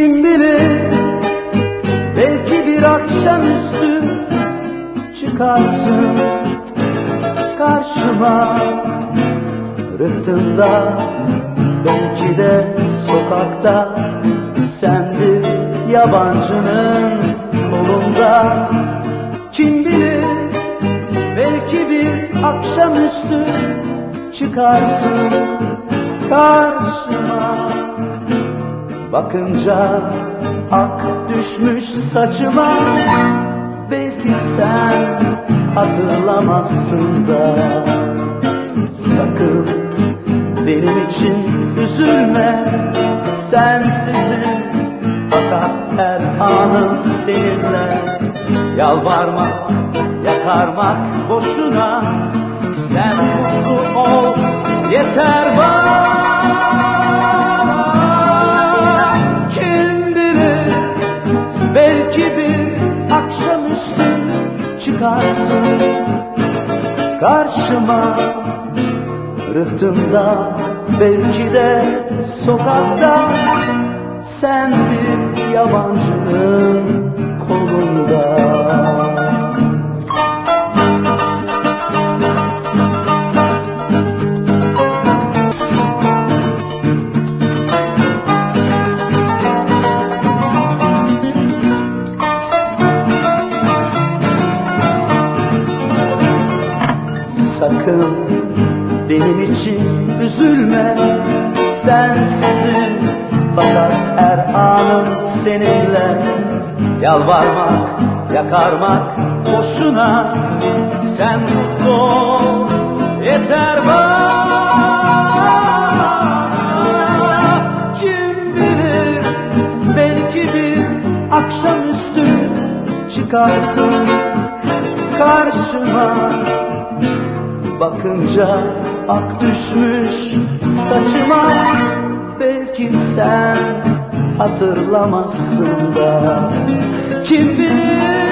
kim bilir Belki bir akşamüstü çıkarsın. Karşıma Rıhtımda belki de sokakta Sen bir yabancının kolunda. Kim bilir belki bir akşamüstü çıkarsın. Karşıma Bakınca ak düşmüş saçıma. Belki sen hatırlamazsın da. Sakın benim için üzülme. Sensizim. Fakat her anım seninle Yalvarmak, yakarmak boşuna. Sen mutlu çıkarsın. Karşıma Rıhtımda belki de sokakta. Sen bir yabancının kolunda Sakın. Benim için üzülme Sensizim fakat her anım seninle. Yalvarmak, yakarmak boşuna Sen mutlu ol, yeter bana. Kim bilir belki bir akşamüstü çıkarsın karşıma bakınca ak düşmüş saçıma. Belki sen hatırlamazsın da. Kim bilir